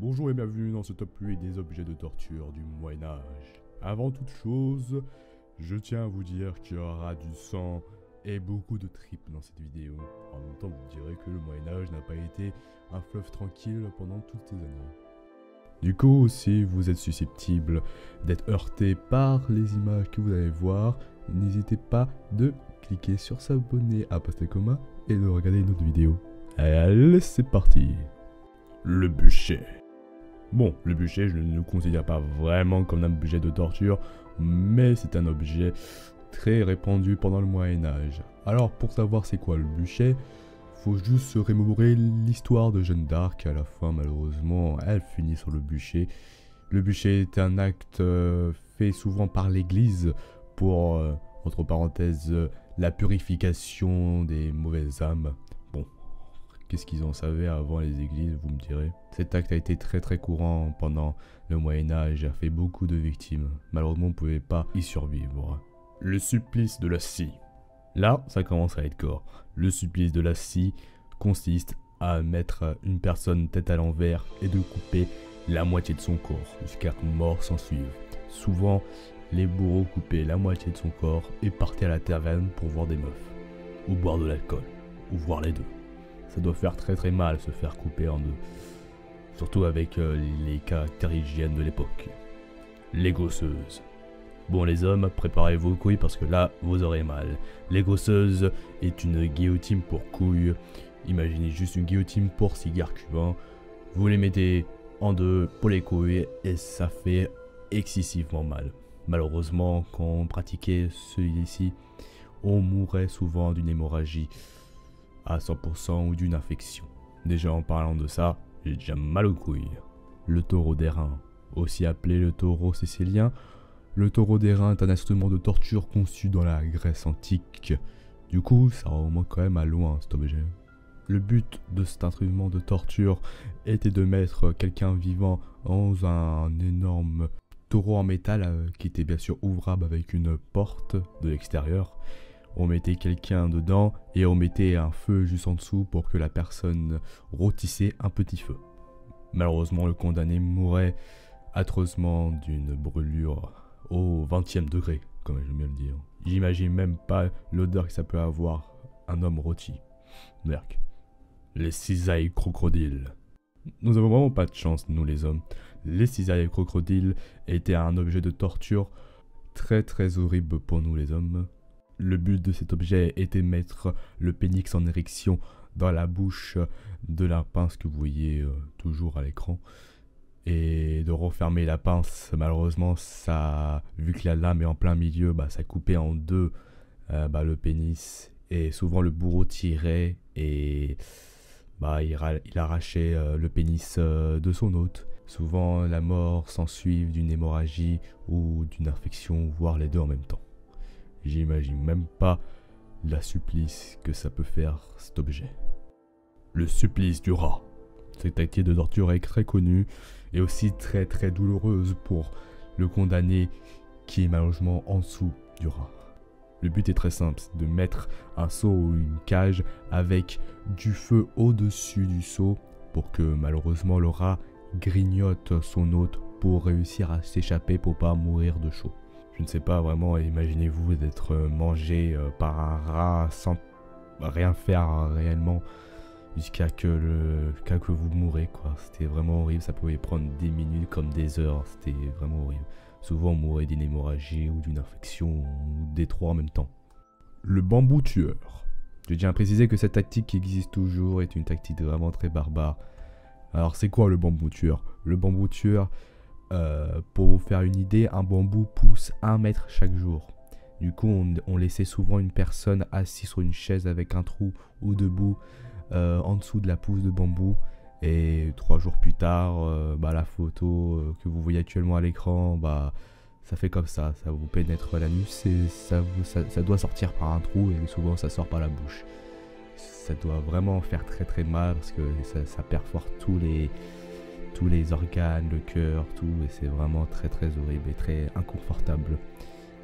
Bonjour et bienvenue dans ce top 8 des objets de torture du Moyen Âge. Avant toute chose, je tiens à vous dire qu'il y aura du sang et beaucoup de tripes dans cette vidéo. En même temps, vous direz que le Moyen Âge n'a pas été un fleuve tranquille pendant toutes ces années. Du coup, si vous êtes susceptible d'être heurté par les images que vous allez voir, n'hésitez pas de cliquer sur s'abonner à Pastecoma et de regarder une autre vidéo. Allez, c'est parti Le bûcher. Bon, le bûcher, je ne le considère pas vraiment comme un objet de torture, mais c'est un objet très répandu pendant le Moyen Âge. Alors, pour savoir c'est quoi le bûcher, faut juste se remémorer l'histoire de Jeanne d'Arc. À la fin, malheureusement, elle finit sur le bûcher. Le bûcher est un acte euh, fait souvent par l'Église pour, euh, entre parenthèses, la purification des mauvaises âmes. Qu'est-ce qu'ils en savaient avant les églises, vous me direz Cet acte a été très très courant pendant le Moyen Âge et a fait beaucoup de victimes. Malheureusement, on ne pouvait pas y survivre. Le supplice de la scie. Là, ça commence à être corps. Le supplice de la scie consiste à mettre une personne tête à l'envers et de couper la moitié de son corps jusqu'à mort s'en. Souvent, les bourreaux coupaient la moitié de son corps et partaient à la taverne pour voir des meufs, ou boire de l'alcool, ou voir les deux ça doit faire très très mal se faire couper en deux. Surtout avec euh, les caractères hygiènes de l'époque. Les gosseuses. Bon les hommes, préparez vos couilles parce que là, vous aurez mal. Les gosseuses est une guillotine pour couilles. Imaginez juste une guillotine pour cigare cubain. Vous les mettez en deux pour les couilles et ça fait excessivement mal. Malheureusement, quand on pratiquait celui-ci, on mourait souvent d'une hémorragie à 100% ou d'une infection. Déjà en parlant de ça, j'ai déjà mal aux couilles. Le taureau d'airain, aussi appelé le taureau sicilien, le taureau d'airain est un instrument de torture conçu dans la Grèce antique. Du coup, ça remonte quand même à loin cet objet. Le but de cet instrument de torture était de mettre quelqu'un vivant dans un énorme taureau en métal euh, qui était bien sûr ouvrable avec une porte de l'extérieur on mettait quelqu'un dedans et on mettait un feu juste en dessous pour que la personne rôtissait un petit feu. Malheureusement, le condamné mourait atrocement d'une brûlure au 20e degré, comme j'aime bien le dire. J'imagine même pas l'odeur que ça peut avoir un homme rôti. Merc. Les cisailles crocodiles. Nous avons vraiment pas de chance, nous les hommes. Les cisailles crocodiles étaient un objet de torture très très horrible pour nous les hommes. Le but de cet objet était de mettre le pénix en érection dans la bouche de la pince que vous voyez euh, toujours à l'écran et de refermer la pince. Malheureusement, vu que la lame est en plein milieu, bah, ça coupait en deux euh, bah, le pénis et souvent le bourreau tirait et bah, il, arrachait euh, le pénis de son hôte. Souvent, la mort s'ensuit d'une hémorragie ou d'une infection, voire les deux en même temps. J'imagine même pas la supplice que ça peut faire cet objet. Le supplice du rat. Cette activité de torture est très connue et aussi très très douloureuse pour le condamné qui est malheureusement en dessous du rat. Le but est très simple, c'est de mettre un seau ou une cage avec du feu au-dessus du seau pour que malheureusement le rat grignote son hôte pour réussir à s'échapper pour pas mourir de chaud. Je ne sais pas vraiment, imaginez-vous d'être mangé euh, par un rat sans rien faire réellement jusqu'à que, le, que vous mourrez quoi. C'était vraiment horrible, ça pouvait prendre des minutes comme des heures, c'était vraiment horrible. Souvent on mourait d'une hémorragie ou d'une infection ou des trois en même temps. Le bambou tueur. Je tiens à préciser que cette tactique qui existe toujours est une tactique vraiment très barbare. Alors c'est quoi le bambou tueur? Le bambou tueur, euh, pour vous faire une idée, un bambou pousse un mètre chaque jour. Du coup, on, laissait souvent une personne assise sur une chaise avec un trou ou debout euh, en dessous de la pousse de bambou. Et trois jours plus tard, euh, bah, la photo que vous voyez actuellement à l'écran, bah, ça fait comme ça. Ça vous pénètre l'anus et ça, ça, doit sortir par un trou et souvent ça sort par la bouche. Ça doit vraiment faire très très mal parce que ça, ça perfore tous les, tous les organes, le cœur, tout, et c'est vraiment très très horrible et très inconfortable.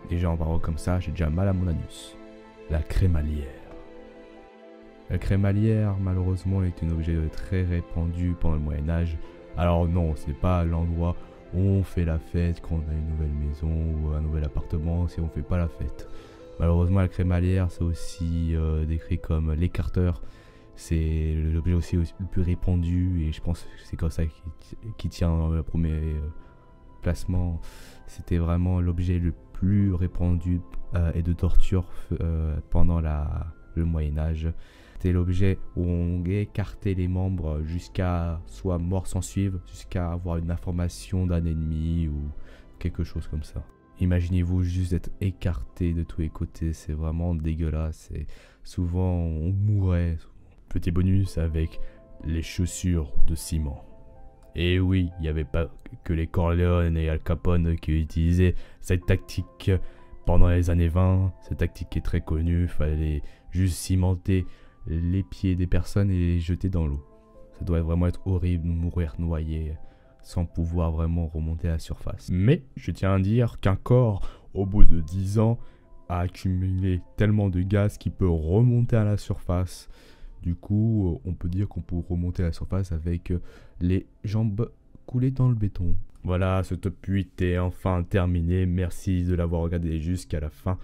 Déjà en parlant comme ça, j'ai déjà mal à mon anus. La crémaillère. La crémaillère, malheureusement, est un objet très répandu pendant le Moyen Âge. Alors non, c'est pas l'endroit où on fait la fête quand on a une nouvelle maison ou un nouvel appartement, si on fait pas la fête. Malheureusement, la crémaillère, c'est aussi euh, décrit comme l'écarteur. C'est l'objet aussi le plus répandu et je pense que c'est comme ça qui, tient le premier euh, placement. C'était vraiment l'objet le plus répandu euh, et de torture pendant la, le Moyen Âge. C'était l'objet où on écartait les membres jusqu'à soit mort sans suivre, jusqu'à avoir une information d'un ennemi ou quelque chose comme ça. Imaginez-vous juste être écarté de tous les côtés, c'est vraiment dégueulasse. Et souvent on mourrait. Petit bonus avec les chaussures de ciment. Et oui, il n'y avait pas que les Corleone et Al Capone qui utilisaient cette tactique pendant les années 20. Cette tactique est très connue, il fallait juste cimenter les pieds des personnes et les jeter dans l'eau. Ça doit vraiment être horrible de mourir noyé sans pouvoir vraiment remonter à la surface. Mais je tiens à dire qu'un corps, au bout de 10 ans, a accumulé tellement de gaz qu'il peut remonter à la surface. Du coup, on peut dire qu'on peut remonter à la surface avec les jambes coulées dans le béton. Voilà, ce top 8 est enfin terminé. Merci de l'avoir regardé jusqu'à la fin.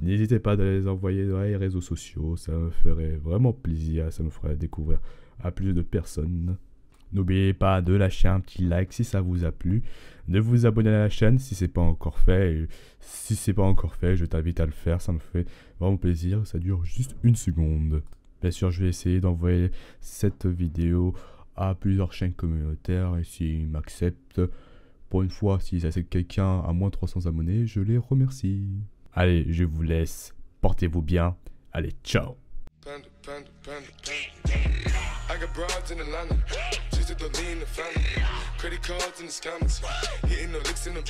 N'hésitez pas à les envoyer dans les réseaux sociaux, ça me ferait vraiment plaisir, ça me ferait découvrir à plus de personnes. N'oubliez pas de lâcher un petit like si ça vous a plu, de vous abonner à la chaîne si c'est pas encore fait. Et si c'est pas encore fait, je t'invite à le faire, ça me fait vraiment plaisir. Ça dure juste une seconde. Bien sûr, je vais essayer d'envoyer cette vidéo à plusieurs chaînes communautaires et s'ils m'acceptent, pour une fois, s'ils acceptent quelqu'un à moins de 300 abonnés, je les remercie. Allez, je vous laisse. Portez-vous bien. Allez, ciao. Credit cards in the hitting the in the.